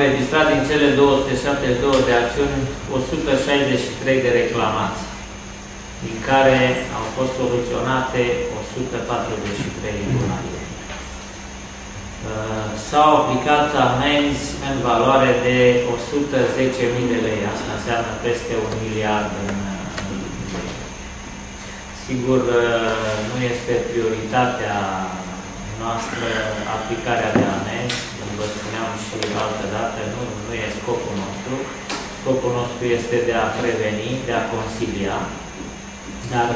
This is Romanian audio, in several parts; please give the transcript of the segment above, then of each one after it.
înregistrat din cele 272 de acțiuni 163 de reclamații, din care au fost soluționate 143 lunarie. Uh, s-au aplicat amenzi în valoare de 110.000 de lei, asta înseamnă peste un miliard în Sigur, uh, nu este prioritatea noastră aplicarea de amenzi, cum vă spuneam și altă dată, nu, nu e scopul nostru. Scopul nostru este de a preveni, de a consilia, dar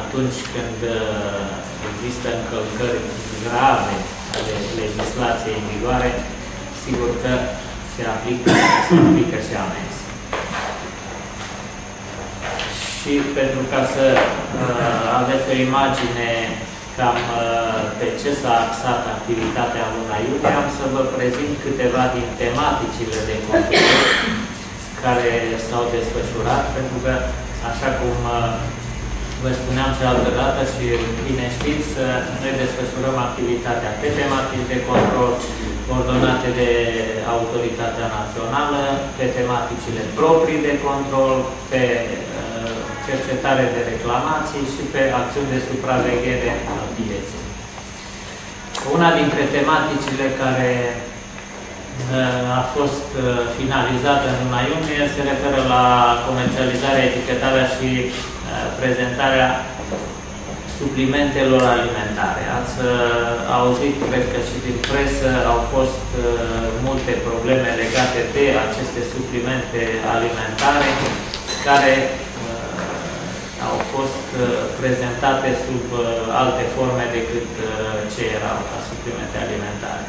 atunci când uh, există încălcări grave ale legislației în vigoare, sigur că se aplică, se aplică și amenzi. și pentru ca să uh, aveți o imagine cam uh, pe ce s-a axat activitatea în luna iulie, am să vă prezint câteva din tematicile de control care s-au desfășurat, pentru că, așa cum uh, vă spuneam și altă dată și bine știți, uh, noi desfășurăm activitatea pe tematici de control ordonate de Autoritatea Națională, pe tematicile proprii de control, pe cercetare de reclamații și pe acțiuni de supraveghere a pieței. Una dintre tematicile care uh, a fost uh, finalizată în luna iunie se referă la comercializarea, etichetarea și uh, prezentarea suplimentelor alimentare. Ați auzit, cred că și din presă, au fost multe probleme legate de aceste suplimente alimentare care au fost uh, prezentate sub uh, alte forme decât uh, ce erau ca suplimente alimentare.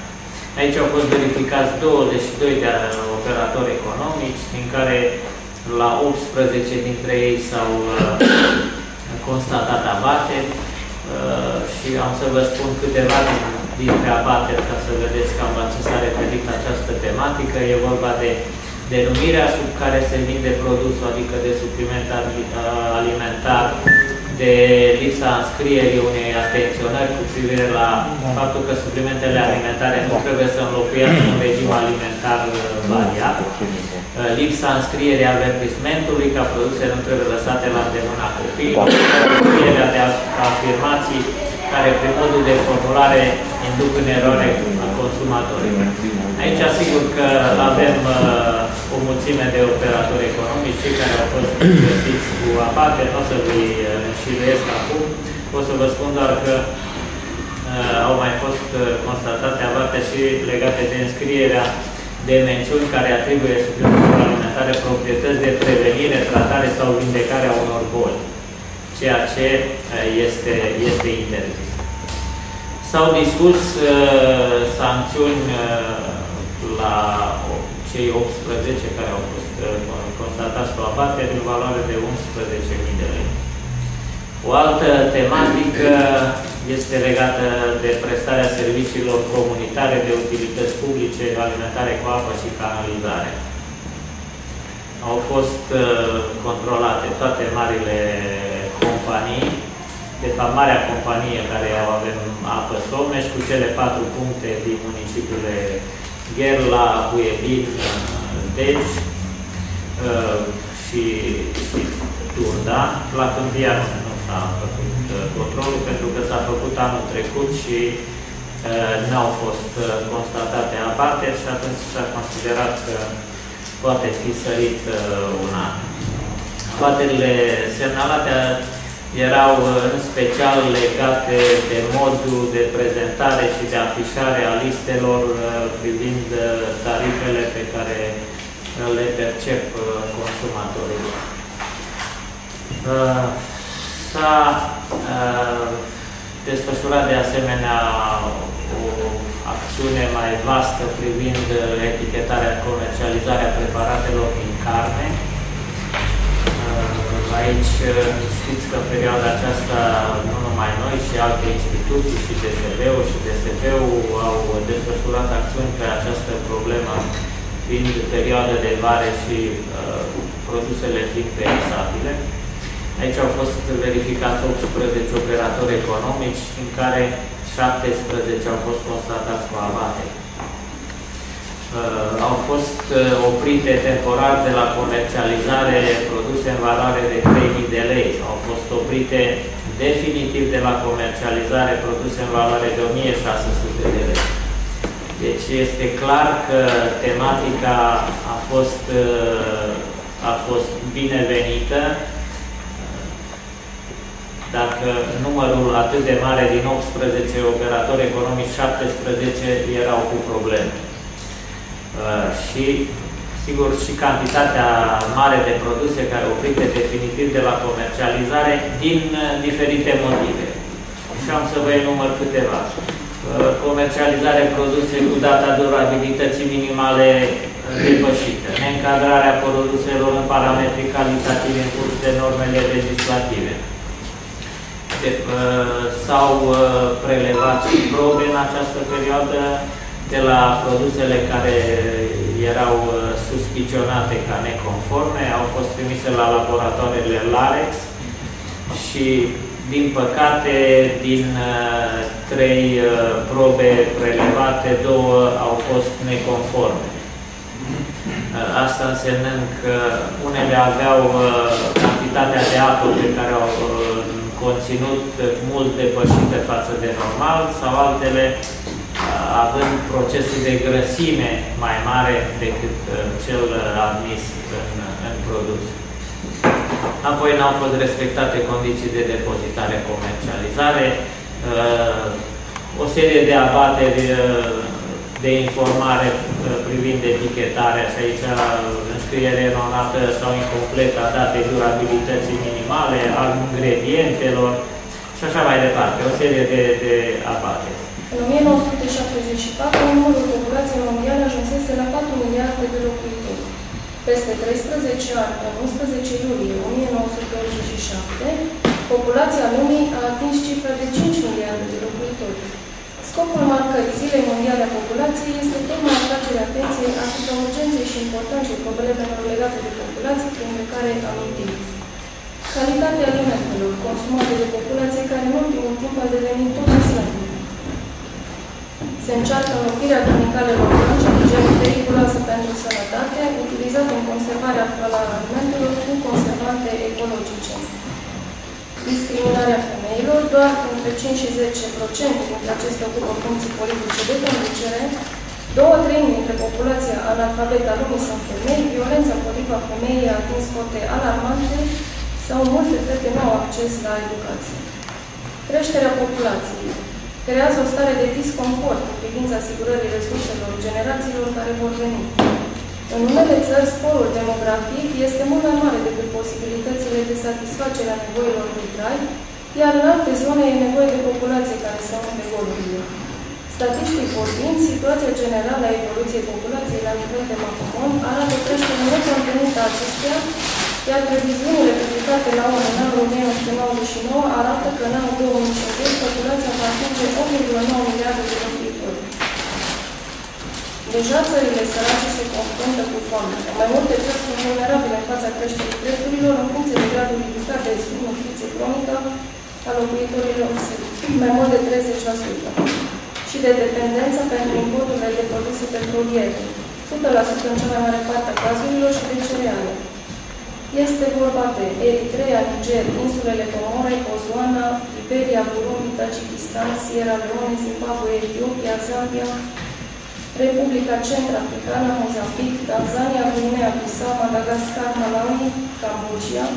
Aici au fost verificați 22 de operatori economici, din care la 18 dintre ei s-au constatat abateri și am să vă spun câteva dintre abateri ca să vedeți cam la ce s-a referit această tematică. E vorba de denumirea sub care se vinde produsul, adică de supliment alimentar, de lipsa înscrierii unei atenționări cu privire la faptul că suplimentele alimentare nu trebuie să înlocuiască un regim alimentar uh, variat, uh, lipsa înscrierii avertismentului ca produse nu trebuie lăsate la îndemâna copiilor, înscrierea de afirmații care prin modul de formulare induc în eroare consumatorilor. Aici asigur că avem uh, o mulțime de operatori economici, cei care au fost găsiți cu apate, nu o să vi înșiruiesc acum, o să vă spun doar că uh, au mai fost uh, constatate abate și legate de înscrierea de mențiuni care atribuie suplimentelor alimentare proprietăți de prevenire, tratare sau vindecare a unor boli, ceea ce uh, este, este interzis. S-au discus uh, sancțiuni uh, la cei 18 care au fost uh, constatați cu abateri în valoare de 11.000 de lei. O altă tematică este legată de prestarea serviciilor comunitare de utilități publice, alimentare cu apă și canalizare. Au fost uh, controlate toate marile companii, de fapt marea companie care au avem apă Someș cu cele patru puncte din municipiile Gherla, Buiebin, Dej uh, și, și Turda. La Câmpia nu s-a făcut uh, controlul pentru că s-a făcut anul trecut și uh, nu au fost constatate abateri și atunci s-a considerat că poate fi sărit un an. Abaterile semnalate erau în special legate de modul de prezentare și de afișare a listelor privind tarifele pe care le percep uh, consumatorii. Uh, s-a uh, desfășurat de asemenea o acțiune mai vastă privind etichetarea, comercializarea preparatelor din carne. Aici știți că în perioada aceasta nu numai noi și alte instituții și DSV-ul și DSV-ul au desfășurat acțiuni pe această problemă fiind perioada de vare și uh, produsele fiind perisabile. Aici au fost verificați 18 operatori economici, în care 17 au fost constatați cu abateri. Uh, au fost uh, oprite temporar de la comercializare produse în valoare de 3.000 de lei. Au fost oprite definitiv de la comercializare produse în valoare de 1.600 de lei. Deci este clar că tematica a fost, uh, a fost binevenită dacă numărul atât de mare din 18 operatori economici, 17 erau cu probleme. Uh, și, sigur, și cantitatea mare de produse care oprite definitiv de la comercializare din uh, diferite motive. Și am să vă enumăr câteva. Uh, comercializare produse cu data durabilității minimale depășită, neîncadrarea produselor în parametri calitative în curs de normele legislative, s-au prelevat probe în această perioadă de la produsele care erau uh, suspicionate ca neconforme, au fost trimise la laboratoarele LAREX și, din păcate, din uh, trei uh, probe prelevate, două au fost neconforme. Asta însemnând că unele aveau cantitatea de apă pe care au conținut mult depășită față de normal sau altele având procesul de grăsime mai mare decât uh, cel admis în, în produs. Apoi n-au fost respectate condiții de depozitare, comercializare, uh, o serie de abateri uh, de informare privind etichetarea și aici înscriere eronată sau incompletă a datei durabilității minimale, al ingredientelor și așa mai departe, o serie de, de abateri. În 1974, numărul populației mondiale ajunsese la 4 miliarde de locuitori. Peste 13 ani, în 11 iulie 1987, populația lumii a atins cifra de 5 miliarde de locuitori. Scopul marcării Zilei Mondiale a Populației este tocmai atragerea atenției asupra urgenței și importanței problemelor legate de populație, printre care amintim calitatea alimentelor consumate de populație care în ultimul timp a devenit tot mai slabă se încearcă înlocuirea chimicalelor cancerigene periculoase pentru sănătate, utilizate în conservarea alimentelor cu conservante ecologice. Discriminarea femeilor, doar între 5 și 10% dintre acestea ocupă funcții politice de conducere, două treimi dintre populația analfabetă a lumii sunt femei, violența împotriva femeii a atins cote alarmante sau multe fete nu au acces la educație. Creșterea populației creează o stare de disconfort în privința asigurării resurselor generațiilor care vor veni. În unele țări, sporul demografic este mult mai mare decât posibilitățile de satisfacere a nevoilor de trai, iar în alte zone e nevoie de populație care să umple golurile. Statistic vorbind, situația generală a evoluției populației la nivel de macomon arată creștere necontenită a acestea iar previziunile publicate la ONU în anul 1999 arată că în anul 2050 populația va atinge 8,9 miliarde de locuitori. Deja țările sărace se confruntă cu foame. Mai multe țări sunt vulnerabile în fața creșterii prețurilor în funcție de gradul ridicat de subnutriție cronică a locuitorilor mai mult de 30% și de dependență pentru importurile de produse petroliere, 100% în cea mai mare parte a cazurilor și de cereale. Este vorba de Eritrea, Niger, insulele Comore, Botswana, Liberia, Burundi, Tajikistan, Sierra Leone, Zimbabwe, Etiopia, Zambia, Republica Centrafricană, Mozambic, Tanzania, Guinea, Bissau, Madagascar, Malawi, Cambodgia,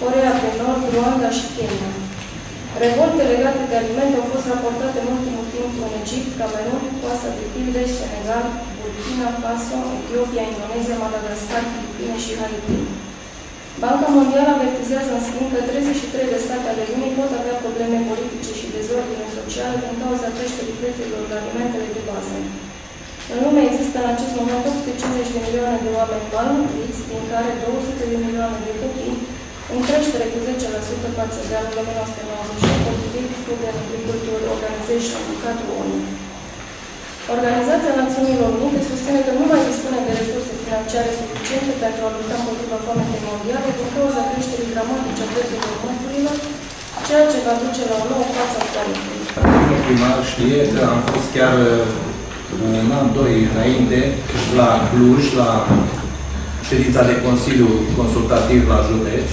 Corea de Nord, Rwanda și Kenya. Revolte legate de alimente au fost raportate în ultimul timp în Egipt, Camerun, Coasta de Fildeș, Senegal, Burkina Faso, Etiopia, Indonezia, Madagascar, Filipine și Haiti. Banca Mondială avertizează în schimb că 33 de state ale lumii pot avea probleme politice și dezordine sociale din cauza creșterii prețurilor la alimentele de bază. În lume există în acest moment 850 de milioane de oameni malnutriți, din care 200 de milioane de copii, în creștere cu 10% față de anul 1998, potrivit Food and Agriculture Organization în cadrul ONU. Organizația Națiunilor Unite susține că nu mai dispune de resurse financiare suficiente pentru a lupta împotriva foametei mondiale din cauza creșterii dramatice a prețurilor mărfurilor, ceea ce va duce la o nouă față a tarifului. Domnul primar știe că am fost chiar uh, un an, doi înainte la Cluj, la ședința de Consiliu Consultativ la județ,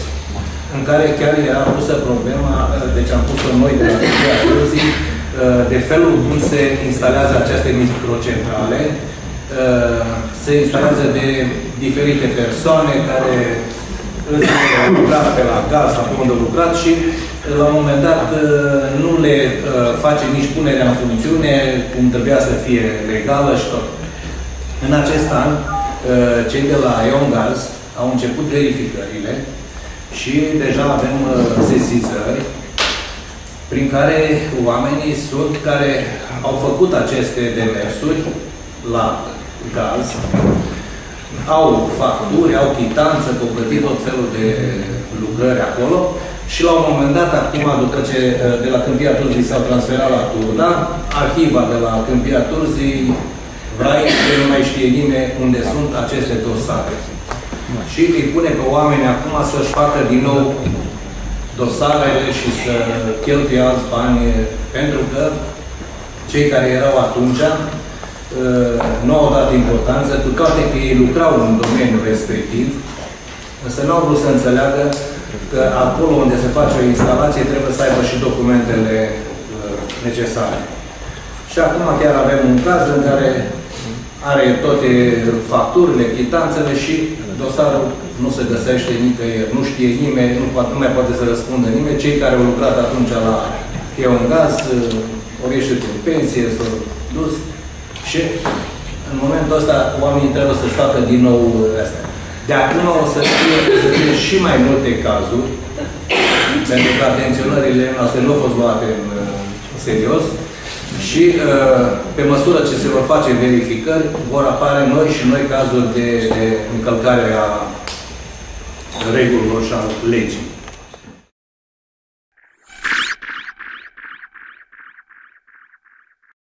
în care chiar era pusă problema, uh, deci am pus-o noi de la Curții, uh, de felul cum se instalează aceste microcentrale, se instalează de diferite persoane care îți lucrat pe la gaz, acum unde lucrat și la un moment dat nu le face nici punerea în funcțiune cum trebuia să fie legală și tot. În acest an, cei de la Iongaz au început verificările și deja avem sesizări prin care oamenii sunt care au făcut aceste demersuri la gaz, au facturi, au chitanță, au plătit tot felul de lucrări acolo și la un moment dat, acum, după ce de la Câmpia Turzii s-au transferat la Turda, arhiva de la Câmpia Turzii vrai că nu mai știe nimeni unde sunt aceste dosare. Și îi pune pe oameni acum să-și facă din nou dosarele și să cheltuie alți bani, pentru că cei care erau atunci uh, nu au dat importanță, cu toate că ei lucrau în domeniul respectiv, însă nu au vrut să înțeleagă că acolo unde se face o instalație trebuie să aibă și documentele uh, necesare. Și acum chiar avem un caz în care are toate facturile, chitanțele și dosarul nu se găsește nicăieri, nu știe nimeni, nu, poate, nu mai poate să răspundă nimeni. Cei care au lucrat atunci la eu în gaz, uh, ori ieșit în pensie, s-au dus și în momentul ăsta oamenii trebuie să-și facă din nou astea. De acum o să fie, să fie și mai multe cazuri, pentru că atenționările noastre nu au fost luate în, în serios, și uh, pe măsură ce se vor face verificări, vor apare noi și noi cazuri de, de încălcare a regulilor și a legii.